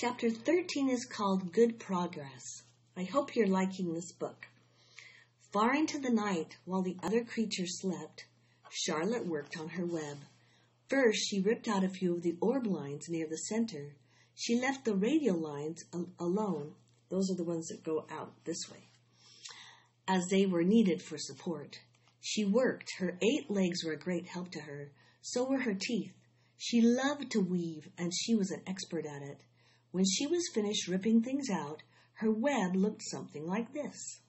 Chapter 13 is called Good Progress. I hope you're liking this book. Far into the night, while the other creatures slept, Charlotte worked on her web. First, she ripped out a few of the orb lines near the center. She left the radial lines al- alone. Those are the ones that go out this way, as they were needed for support. She worked. Her eight legs were a great help to her. So were her teeth. She loved to weave, and she was an expert at it. When she was finished ripping things out, her web looked something like this.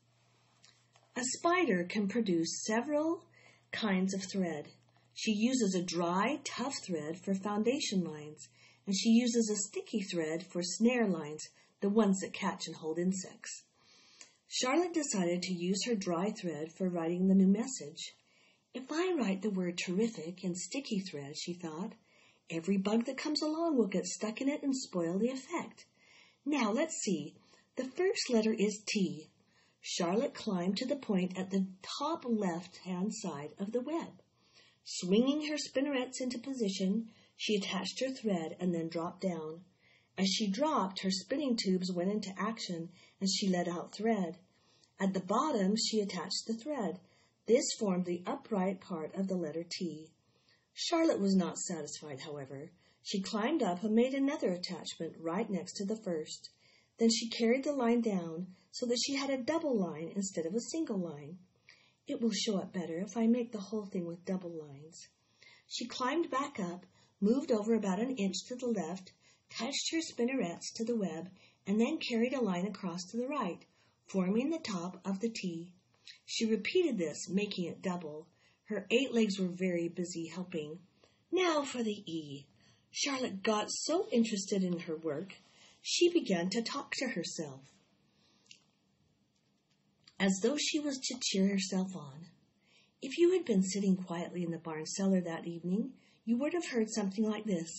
A spider can produce several kinds of thread. She uses a dry, tough thread for foundation lines, and she uses a sticky thread for snare lines, the ones that catch and hold insects. Charlotte decided to use her dry thread for writing the new message. If I write the word terrific in sticky thread, she thought, every bug that comes along will get stuck in it and spoil the effect. Now let's see. The first letter is T. Charlotte climbed to the point at the top left hand side of the web. Swinging her spinnerets into position, she attached her thread and then dropped down. As she dropped, her spinning tubes went into action and she let out thread. At the bottom, she attached the thread. This formed the upright part of the letter T. Charlotte was not satisfied, however. She climbed up and made another attachment right next to the first. Then she carried the line down so that she had a double line instead of a single line. It will show up better if I make the whole thing with double lines. She climbed back up, moved over about an inch to the left, touched her spinnerets to the web, and then carried a line across to the right, forming the top of the T. She repeated this, making it double. Her eight legs were very busy helping. Now for the E. Charlotte got so interested in her work, she began to talk to herself, as though she was to cheer herself on. If you had been sitting quietly in the barn cellar that evening, you would have heard something like this.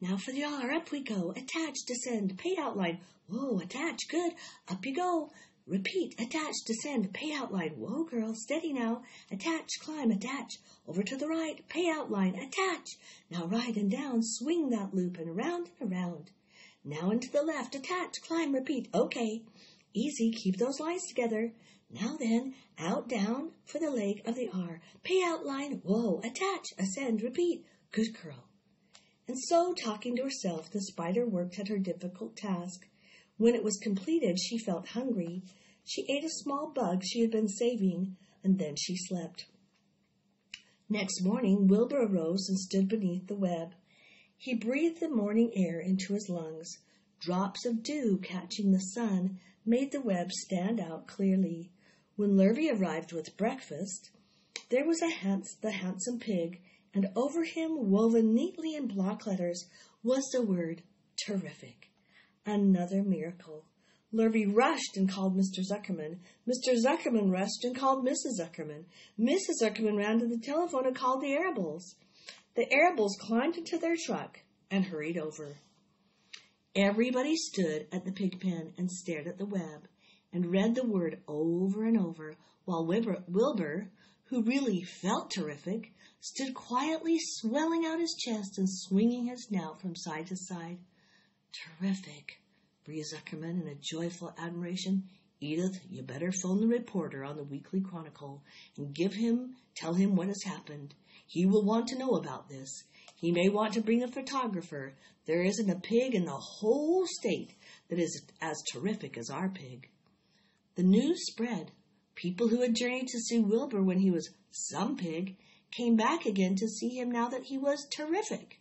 Now for the R, up we go, attach, descend, pay outline, whoa, attach, good, up you go, Repeat, attach, descend, pay out line. Whoa, girl, steady now. Attach, climb, attach. Over to the right, pay out line. attach. Now right and down, swing that loop and around and around. Now into the left, attach, climb, repeat. Okay. Easy, keep those lines together. Now then, out, down for the leg of the R. Pay out line. whoa, attach, ascend, repeat. Good girl. And so, talking to herself, the spider worked at her difficult task. When it was completed, she felt hungry. She ate a small bug she had been saving, and then she slept. Next morning, Wilbur arose and stood beneath the web. He breathed the morning air into his lungs. Drops of dew catching the sun made the web stand out clearly. When Lurvy arrived with breakfast, there was a the handsome pig, and over him, woven neatly in block letters, was the word terrific. Another miracle. Lurvy rushed and called Mr. Zuckerman. Mr. Zuckerman rushed and called Mrs. Zuckerman. Mrs. Zuckerman ran to the telephone and called the Arables. The Arables climbed into their truck and hurried over. Everybody stood at the pig pen and stared at the web and read the word over and over while Wilbur, Wilbur, who really felt terrific, stood quietly swelling out his chest and swinging his snout from side to side. Terrific, breathed Zuckerman in a joyful admiration. Edith, you better phone the reporter on the Weekly Chronicle and give him, tell him what has happened. He will want to know about this. He may want to bring a photographer. There isn't a pig in the whole state that is as terrific as our pig. The news spread. People who had journeyed to see Wilbur when he was some pig came back again to see him now that he was terrific.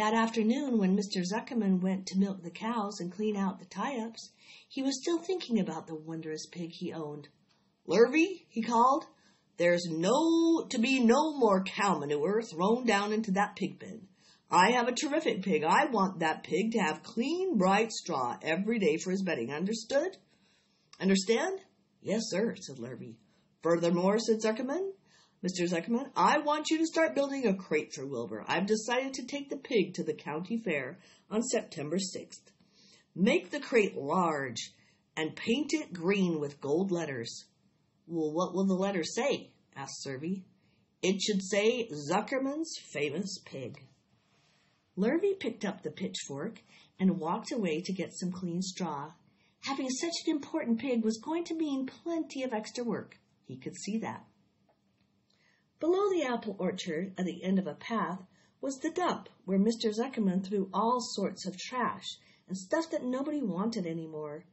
That afternoon, when Mr. Zuckerman went to milk the cows and clean out the tie-ups, he was still thinking about the wondrous pig he owned. Lurvy, he called, there's no to be no more cow manure thrown down into that pig bin. I have a terrific pig. I want that pig to have clean, bright straw every day for his bedding. Understood? Understand? Yes, sir, said Lurvy. Furthermore, said Zuckerman, Mr. Zuckerman, I want you to start building a crate for Wilbur. I've decided to take the pig to the county fair on September 6th. Make the crate large and paint it green with gold letters. Well, what will the letters say? asked Lurvy. It should say Zuckerman's famous pig. Lurvy picked up the pitchfork and walked away to get some clean straw. Having such an important pig was going to mean plenty of extra work. He could see that. Below the apple orchard, at the end of a path, was the dump where Mr. Zuckerman threw all sorts of trash and stuff that nobody wanted anymore.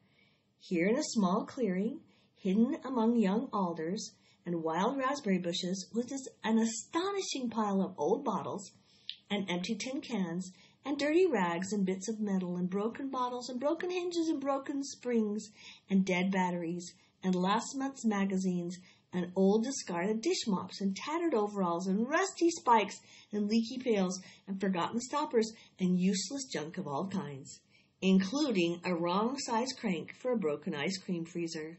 Here in a small clearing, hidden among young alders and wild raspberry bushes, was an astonishing pile of old bottles and empty tin cans and dirty rags and bits of metal and broken bottles and broken hinges and broken springs and dead batteries and last month's magazines and old discarded dish mops and tattered overalls and rusty spikes and leaky pails and forgotten stoppers and useless junk of all kinds, including a wrong size crank for a broken ice cream freezer.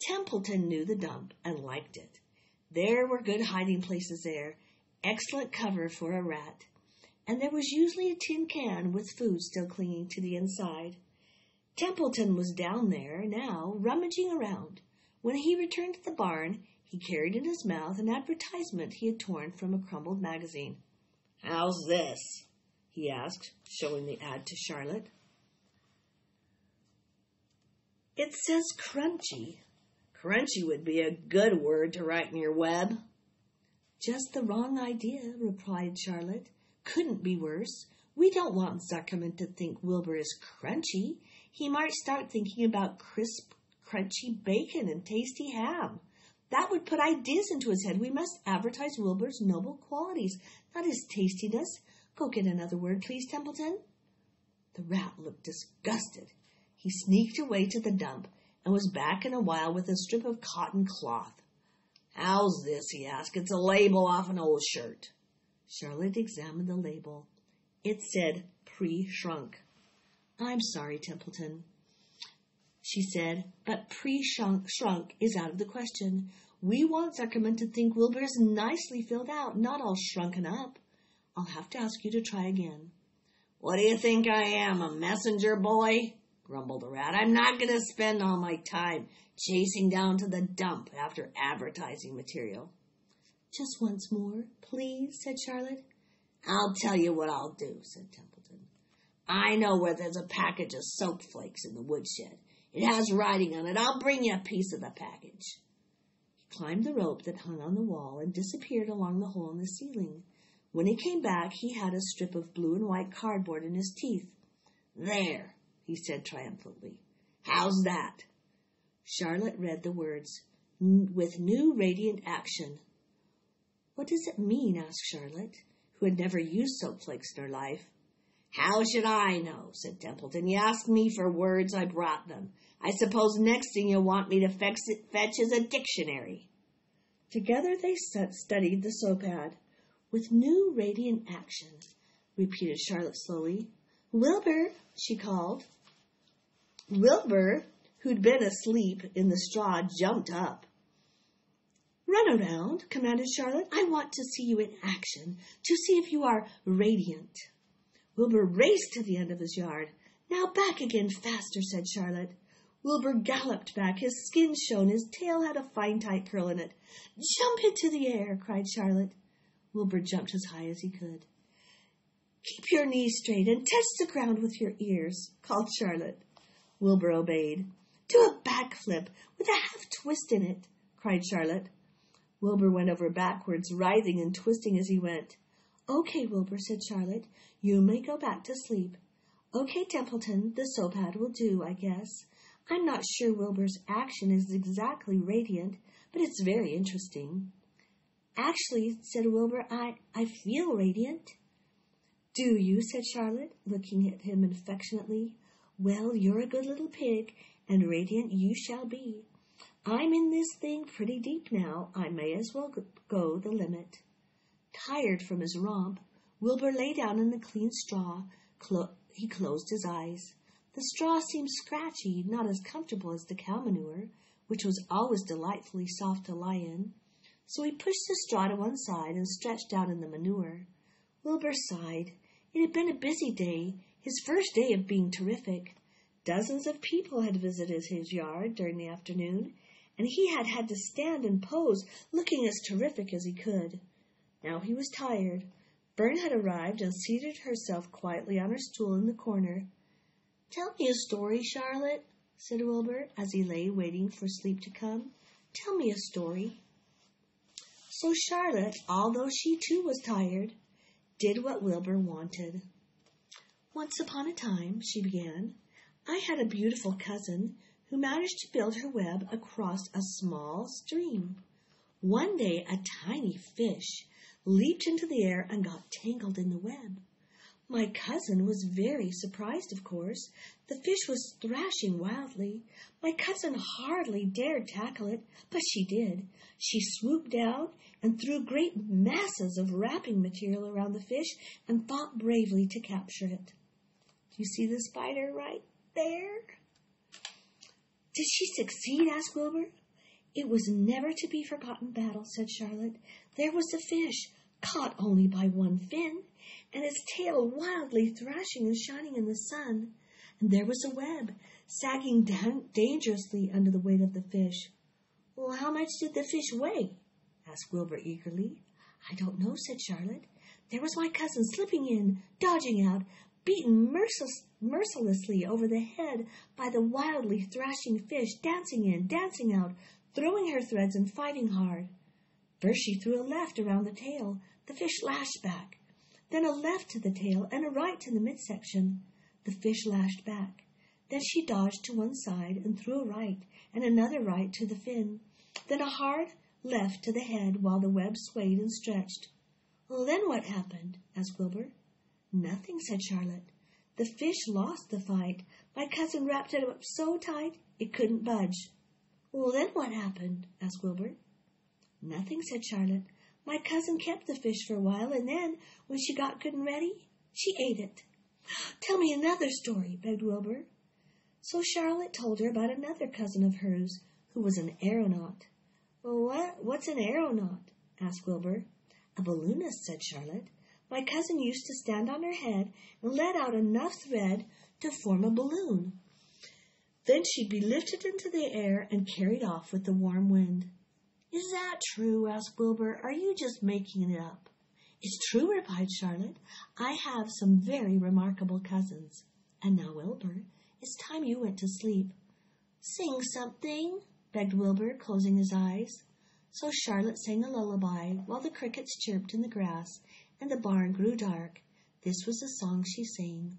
Templeton knew the dump and liked it. There were good hiding places there, excellent cover for a rat, and there was usually a tin can with food still clinging to the inside. Templeton was down there now, rummaging around. When he returned to the barn, he carried in his mouth an advertisement he had torn from a crumbled magazine. How's this? he asked, showing the ad to Charlotte. It says crunchy. Crunchy would be a good word to write in your web. Just the wrong idea, replied Charlotte. Couldn't be worse. We don't want Zuckerman to think Wilbur is crunchy. He might start thinking about crisp crunchy bacon and tasty ham. That would put ideas into his head. We must advertise Wilbur's noble qualities, not his tastiness. Go get another word, please, Templeton. The rat looked disgusted. He sneaked away to the dump and was back in a while with a strip of cotton cloth. How's this? he asked. It's a label off an old shirt. Charlotte examined the label. It said pre-shrunk. I'm sorry, Templeton she said, but pre-shrunk shrunk is out of the question. We want Zuckerman to think Wilbur is nicely filled out, not all shrunken up. I'll have to ask you to try again. What do you think I am, a messenger boy? grumbled the rat. I'm not going to spend all my time chasing down to the dump after advertising material. Just once more, please, said Charlotte. I'll tell you what I'll do, said Templeton. I know where there's a package of soap flakes in the woodshed. It has writing on it. I'll bring you a piece of the package. He climbed the rope that hung on the wall and disappeared along the hole in the ceiling. When he came back, he had a strip of blue and white cardboard in his teeth. There, he said triumphantly. How's that? Charlotte read the words, with new radiant action. What does it mean? asked Charlotte, who had never used soap flakes in her life. How should I know? said Templeton. You asked me for words, I brought them. I suppose next thing you'll want me to fetch, fetch is a dictionary. Together they studied the soap ad. With new radiant action, repeated Charlotte slowly. Wilbur, she called. Wilbur, who'd been asleep in the straw, jumped up. Run around, commanded Charlotte. I want to see you in action, to see if you are radiant. Wilbur raced to the end of his yard. Now back again faster, said Charlotte. Wilbur galloped back. His skin shone. His tail had a fine tight curl in it. Jump into the air, cried Charlotte. Wilbur jumped as high as he could. Keep your knees straight and touch the ground with your ears, called Charlotte. Wilbur obeyed. Do a backflip with a half twist in it, cried Charlotte. Wilbur went over backwards, writhing and twisting as he went. Okay, Wilbur, said Charlotte. You may go back to sleep. Okay, Templeton, the soap ad will do, I guess. I'm not sure Wilbur's action is exactly radiant, but it's very interesting. Actually, said Wilbur, I, I feel radiant. Do you? said Charlotte, looking at him affectionately. Well, you're a good little pig, and radiant you shall be. I'm in this thing pretty deep now. I may as well go the limit. Tired from his romp, Wilbur lay down in the clean straw. Clo- he closed his eyes. The straw seemed scratchy, not as comfortable as the cow manure, which was always delightfully soft to lie in. So he pushed the straw to one side and stretched out in the manure. Wilbur sighed. It had been a busy day, his first day of being terrific. Dozens of people had visited his yard during the afternoon, and he had had to stand and pose, looking as terrific as he could. Now he was tired. Fern had arrived and seated herself quietly on her stool in the corner. Tell me a story, Charlotte, said Wilbur, as he lay waiting for sleep to come. Tell me a story. So Charlotte, although she too was tired, did what Wilbur wanted. Once upon a time, she began, I had a beautiful cousin who managed to build her web across a small stream. One day, a tiny fish leaped into the air and got tangled in the web. My cousin was very surprised, of course. The fish was thrashing wildly. My cousin hardly dared tackle it, but she did. She swooped down and threw great masses of wrapping material around the fish and fought bravely to capture it. Do you see the spider right there? Did she succeed? asked Wilbur. It was never to be forgotten battle, said Charlotte. There was the fish, caught only by one fin, and its tail wildly thrashing and shining in the sun. And there was a web, sagging down dangerously under the weight of the fish. Well, how much did the fish weigh? asked Wilbur eagerly. I don't know, said Charlotte. There was my cousin slipping in, dodging out, beaten merciless, mercilessly over the head by the wildly thrashing fish, dancing in, dancing out, throwing her threads and fighting hard. First she threw a left around the tail. The fish lashed back. Then a left to the tail and a right to the midsection. The fish lashed back. Then she dodged to one side and threw a right and another right to the fin. Then a hard left to the head while the web swayed and stretched. Well, then what happened? asked Wilbur. Nothing, said Charlotte. The fish lost the fight. My cousin wrapped it up so tight it couldn't budge. Well, then what happened? asked Wilbur. Nothing, said Charlotte. My cousin kept the fish for a while, and then, when she got good and ready, she ate it. Tell me another story, begged Wilbur. So Charlotte told her about another cousin of hers who was an aeronaut. What, what's an aeronaut? asked Wilbur. A balloonist, said Charlotte. My cousin used to stand on her head and let out enough thread to form a balloon. Then she'd be lifted into the air and carried off with the warm wind. Is that true? asked Wilbur. Are you just making it up? It's true, replied Charlotte. I have some very remarkable cousins. And now, Wilbur, it's time you went to sleep. Sing something, begged Wilbur, closing his eyes. So Charlotte sang a lullaby while the crickets chirped in the grass and the barn grew dark. This was the song she sang.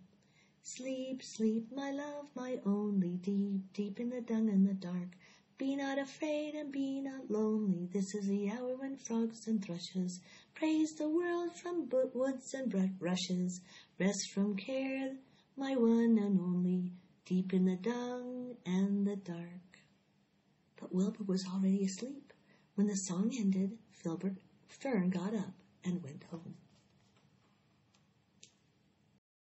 Sleep, sleep, my love, my only, deep, deep in the dung and the dark. Be not afraid and be not lonely. This is the hour when frogs and thrushes praise the world from woods and rushes. Rest from care, my one and only, deep in the dung and the dark. But Wilbur was already asleep. When the song ended, Filbert Fern got up.